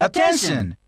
Attention!